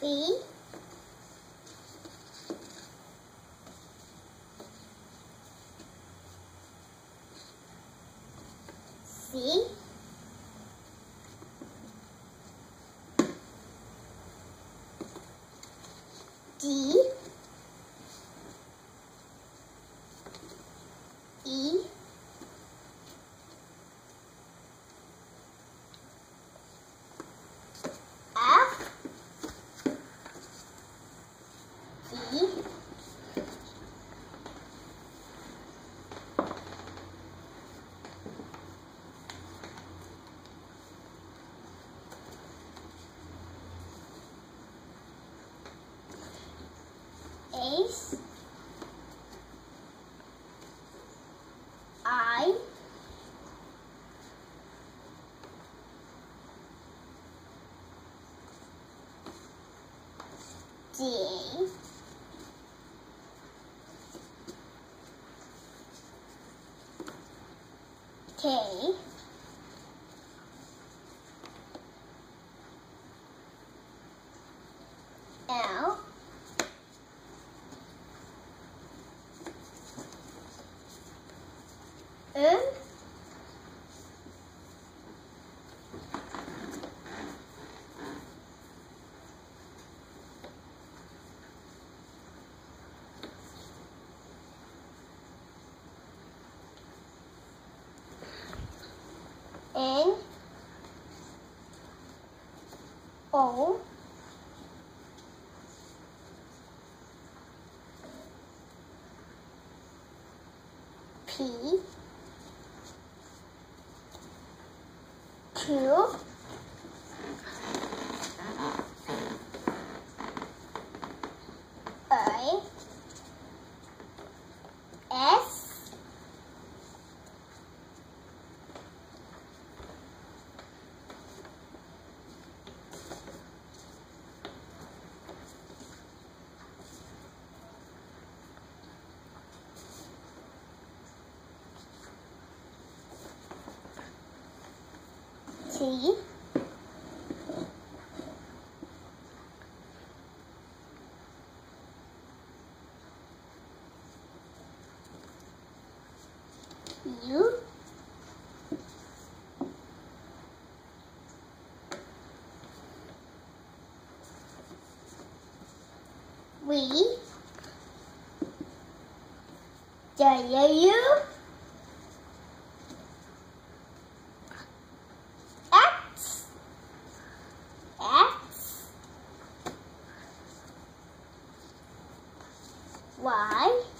B C D J K L. M N O. P. Q T U We W X Y